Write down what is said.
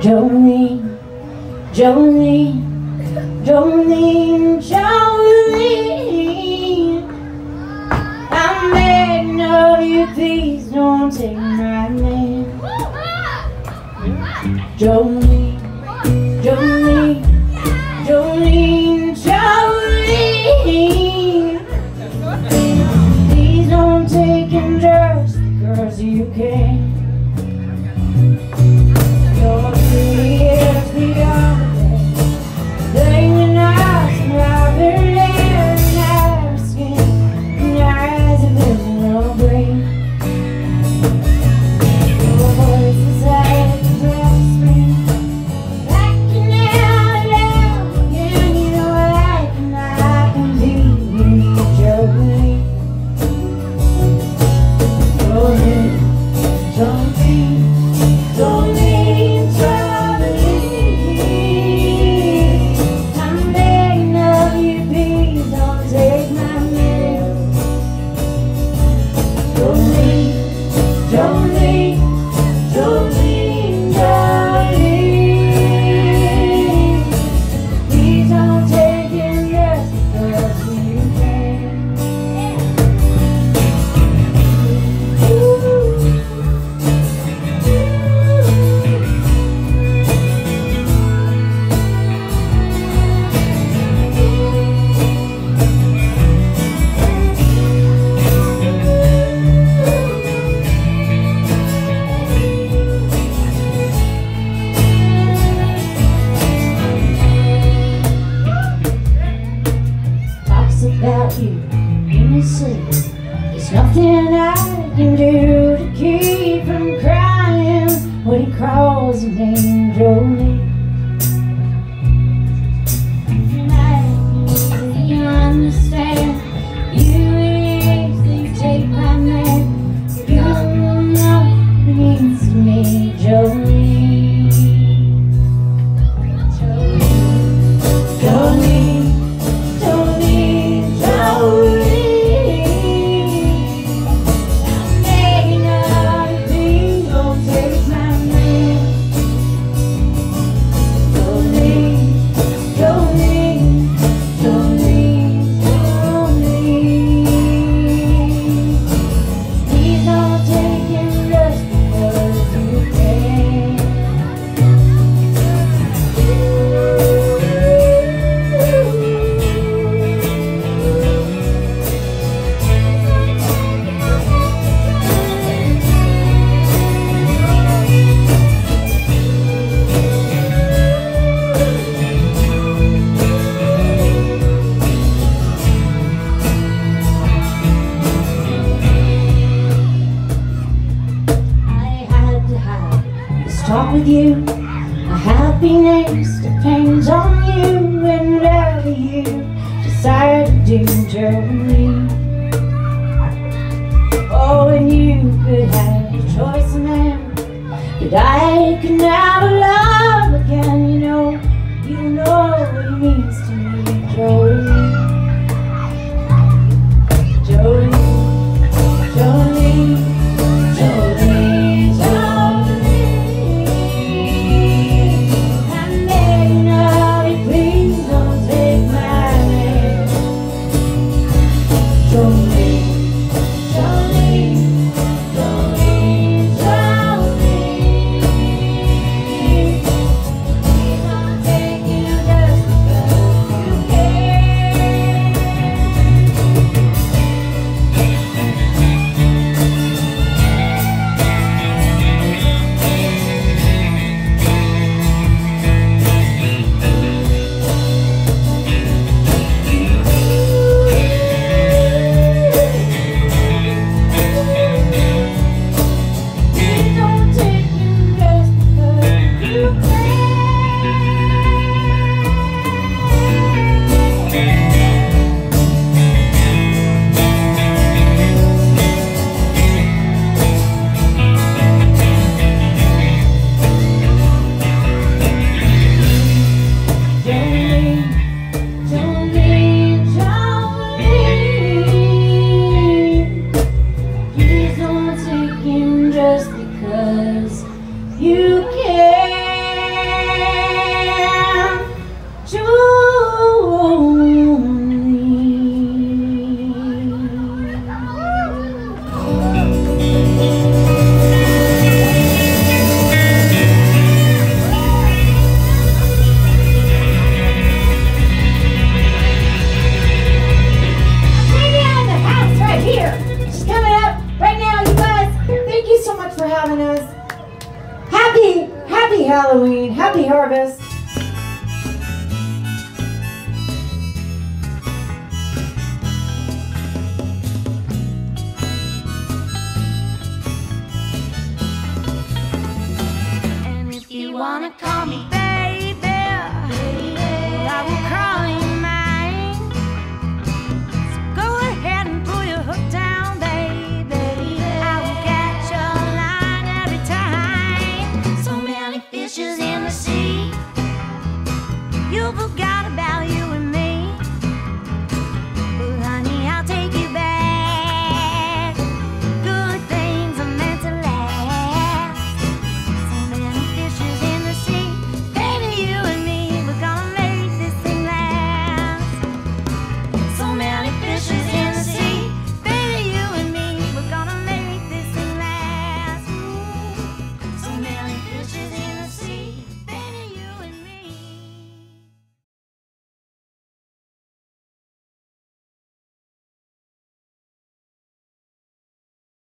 Jolene, Jolene, Jolene, Jolene. I'm begging of you, please don't take my name. Jolene, Jolene, Jolene, Jolene. Please don't take him just because you can. There's nothing I can do to keep from crying when he calls your with you. My happiness depends on you and whatever you decide to do, Jolene. Oh, and you could have your choice them, but I could never love again. You know, you know what it means to me, Halloween, happy harvest. And if you wanna call me silver guy.